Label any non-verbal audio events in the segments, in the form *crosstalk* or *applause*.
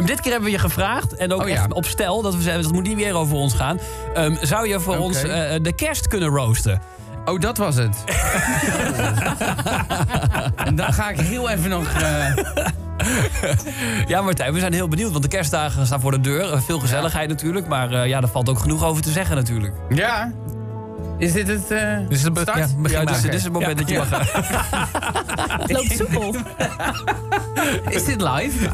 Um, dit keer hebben we je gevraagd, en ook Oh, ja. echt op stel, dat we zeggen, dat moet niet weer over ons gaan. Um, zou je voor ons eh, de kerst kunnen roosten? Oh, dat was het. en *laughs* dan ga ik heel even nog... eh, Ja, Martijn, we zijn heel benieuwd, want de kerstdagen staan voor de deur. Eh, Veel gezelligheid natuurlijk, maar ja, daar valt ook genoeg over te zeggen natuurlijk. Ja. Is dit het eh Dus het, start? ja. Dit is het moment dat je mag gaan. *laughs* Het loopt soepel. *laughs* Is dit live?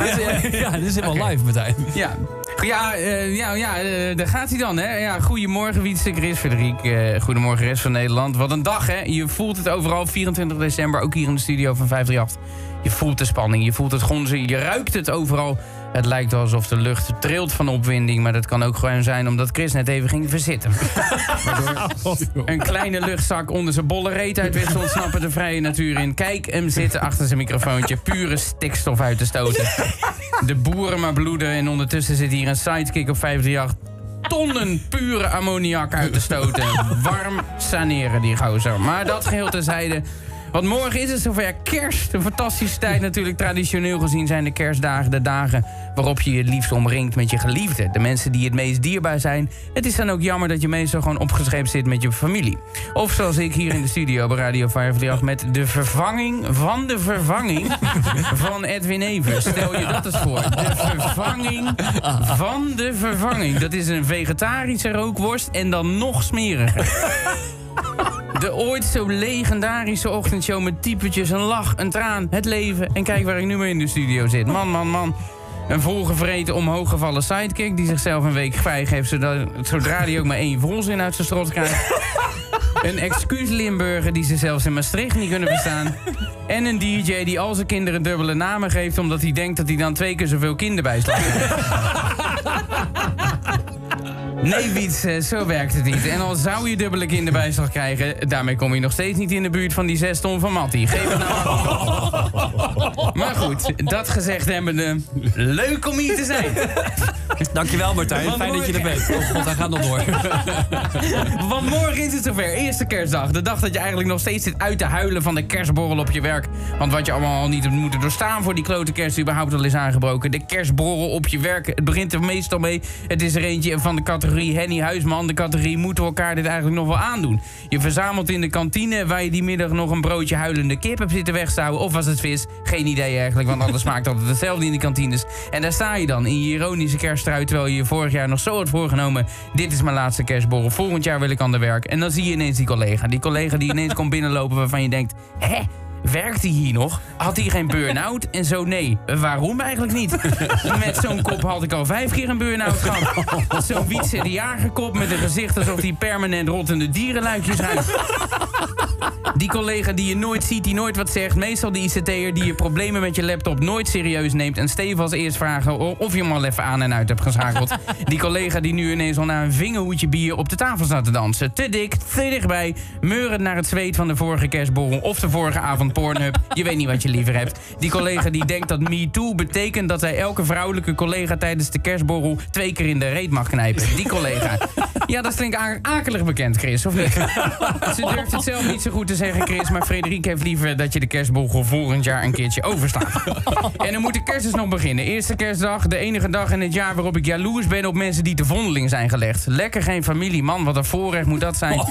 Ja, *laughs* dit is helemaal live, Martijn. Ja. Ja, eh, ja, ja eh, daar gaat hij dan, hè. Ja, goedemorgen, Wietse, Chris, Frederiek. eh, goedemorgen, rest van Nederland. Wat een dag, hè. Je voelt het overal, 24 december, ook hier in de studio van 538. Je voelt de spanning, je voelt het gonzen, je ruikt het overal. Het lijkt wel alsof de lucht trilt van opwinding... maar dat kan ook gewoon zijn omdat Chris net even ging verzitten. *laughs* Waardoor een kleine luchtzak onder zijn bolle reet uit wist te ontsnappen de vrije natuur in. Kijk hem zitten achter zijn microfoontje, pure stikstof uit te stoten. De boeren maar bloeden en ondertussen zit hier een sidekick op 538 tonnen pure ammoniak uit te stoten. Warm saneren die gozer. Maar dat geheel terzijde. Want morgen is het zover kerst. Een fantastische tijd natuurlijk. Traditioneel gezien zijn de kerstdagen de dagen waarop je je het liefst omringt met je geliefde. De mensen die het meest dierbaar zijn. Het is dan ook jammer dat je meestal gewoon opgescheept zit met je familie. Of zoals ik hier in de studio bij Radio 538 met de vervanging van de vervanging *laughs* van Edwin Evers. Stel je dat eens voor. De vervanging van de vervanging. Dat is een vegetarische rookworst en dan nog smeriger. De ooit zo legendarische ochtendshow met typetjes, een lach, een traan, het leven. En kijk waar ik nu mee in de studio zit. Man, man, man. Een volgevreten, omhooggevallen sidekick die zichzelf een week vrijgeeft... zodat, zodra hij ook maar één volzin uit zijn strot krijgt. Een excuus Limburger die ze zelfs in Maastricht niet kunnen bestaan. En een DJ die al zijn kinderen dubbele namen geeft... omdat hij denkt dat hij dan twee keer zoveel kinderbijslag heeft. Nee, Wiets, eh, zo werkt het niet. En al zou je dubbele kinderbijslag krijgen... daarmee kom je nog steeds niet in de buurt van die zes ton van Mattie. Geef het nou maar. *laughs* Maar goed, dat gezegd hebbende... Leuk om hier te zijn. Dankjewel, Martijn. Want Fijn dat je er bent. Oh god, hij gaat nog door. *laughs* Want morgen is het zover. Eerste kerstdag. De dag dat je eigenlijk nog steeds zit uit te huilen van de kerstborrel op je werk. Want wat je allemaal al niet hebt moeten doorstaan voor die klote kerst überhaupt al is aangebroken. De kerstborrel op je werk. Het begint er meestal mee. Het is er eentje van de categorie Henny Huisman. De categorie moeten we elkaar dit eigenlijk nog wel aandoen. Je verzamelt in de kantine waar je die middag nog een broodje huilende kip hebt zitten wegstouwen. Of was het vis? Geen idee eigenlijk, want alles smaakt *laughs* altijd hetzelfde in de kantines. En daar sta je dan in je ironische terwijl je vorig jaar nog zo had voorgenomen... dit is mijn laatste kerstborrel, volgend jaar wil ik aan de werk. En dan zie je ineens die collega. Die collega die ineens komt binnenlopen waarvan je denkt... hè? Werkt hij hier nog? Had hij geen burn-out? En zo nee. Waarom eigenlijk niet? *laughs* Met zo'n kop had ik al vijf keer een burn-out gehad. Zo'n wietse de jagerkop met een gezicht alsof hij permanent rottende dierenluikjes ruikt. Die collega die je nooit ziet, die nooit wat zegt. Meestal die ICT'er die je problemen met je laptop nooit serieus neemt. En Steven als eerst vragen of je hem al even aan en uit hebt geschakeld. *laughs* Die collega die nu ineens al naar een vingerhoedje bier op de tafel staat te dansen. Te dik, te dichtbij. Meurend naar het zweet van de vorige kerstborrel of de vorige avond Pornhub. Je weet niet wat je liever hebt. Die collega die denkt dat MeToo betekent dat hij elke vrouwelijke collega tijdens de kerstborrel twee keer in de reet mag knijpen. Die collega. *laughs* Ja, dat klinkt a- akelig bekend, Chris, of niet? *laughs* Ze durft het zelf niet zo goed te zeggen, Chris. Maar Frederik heeft liever dat je de kerstborrel volgend jaar een keertje overslaat. *laughs* En dan moet de kerst dus nog beginnen. Eerste kerstdag, de enige dag in het jaar waarop ik jaloers ben op mensen die te vondeling zijn gelegd. Lekker geen familie, man, wat een voorrecht moet dat zijn.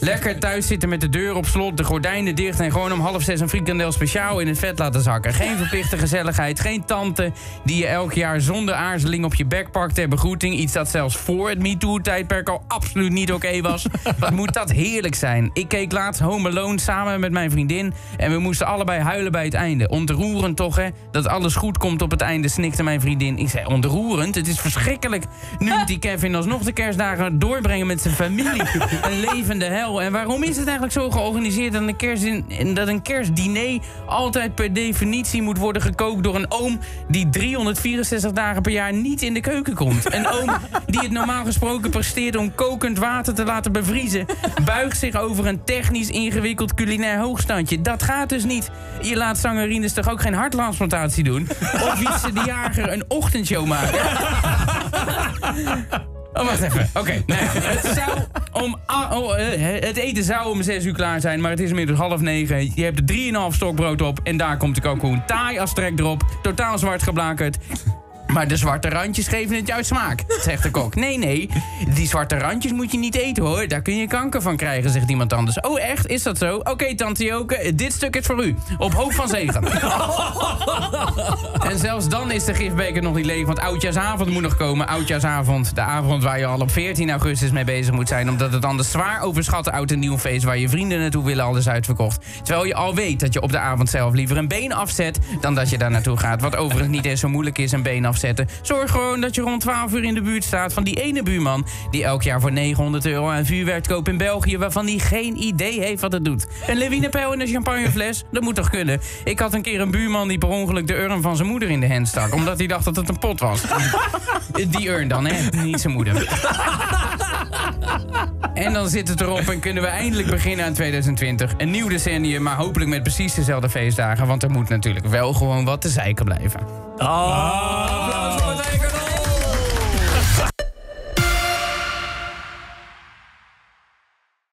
Lekker thuis zitten met de deur op slot, de gordijnen dicht... en gewoon om half zes een frikandel speciaal in het vet laten zakken. Geen verplichte gezelligheid, geen tante die je elk jaar zonder aarzeling op je bek pakt ter begroeting. Iets dat zelfs voor het MeToo-tijdperk al absoluut niet oké was. Wat moet dat heerlijk zijn. Ik keek laatst Home Alone samen met mijn vriendin... en we moesten allebei huilen bij het einde. Ontroerend toch, hè? Dat alles goed komt op het einde, snikte mijn vriendin. Ik zei, ontroerend? Het is verschrikkelijk. Nu moet die Kevin alsnog de kerstdagen doorbrengen met zijn familie. Een levende hel. En waarom is het eigenlijk zo georganiseerd... dat een, dat een kerstdiner altijd per definitie moet worden gekookt... door een oom die 364 dagen per jaar niet in de keuken komt? Een oom die het normaal gesproken presteert om kokend water te laten bevriezen... *laughs* buigt zich over een technisch ingewikkeld culinair hoogstandje. Dat gaat dus niet. Je laat zangerines toch ook geen harttransplantatie doen? Of Wietse de Jager een ochtendshow maken? *laughs* Oh, wacht even. Oké. nee, het, zou om, a- oh, eh, het eten zou om 6 uur klaar zijn, maar het is inmiddels half negen. Je hebt er 3,5 stokbrood op en daar komt de kalkoen. Taai als trek erop, totaal zwart geblakerd. Maar de zwarte randjes geven het juist smaak, zegt de kok. Nee, nee, die zwarte randjes moet je niet eten hoor. Daar kun je kanker van krijgen, zegt iemand anders. Oh echt, is dat zo? Oké, tante Joke, dit stuk is voor u. Op hoofd van zegen. en zelfs dan is de gifbeker nog niet leeg, want oudjaarsavond moet nog komen. Oudjaarsavond, de avond waar je al op 14 augustus mee bezig moet zijn... omdat het dan de zwaar overschatte oud en nieuw feest... waar je vrienden naartoe willen, al is uitverkocht. Terwijl je al weet dat je op de avond zelf liever een been afzet... dan dat je daar naartoe gaat. Wat overigens niet eens zo moeilijk is, een been afzetten. Zorg gewoon dat je rond 12 uur in de buurt staat van die ene buurman... die elk jaar voor 900 euro aan vuurwerk koopt in België... waarvan hij geen idee heeft wat het doet. Een lawinepijl in een champagnefles, dat moet toch kunnen? Ik had een keer een buurman die per ongeluk de urn van zijn moeder in de hand stak... omdat hij dacht dat het een pot was. *laughs* Die urn dan, hè? Niet zijn moeder. En dan zit het erop en kunnen we eindelijk beginnen aan 2020. Een nieuw decennium, maar hopelijk met precies dezelfde feestdagen. Want er moet natuurlijk wel gewoon wat te zeiken blijven. Oh,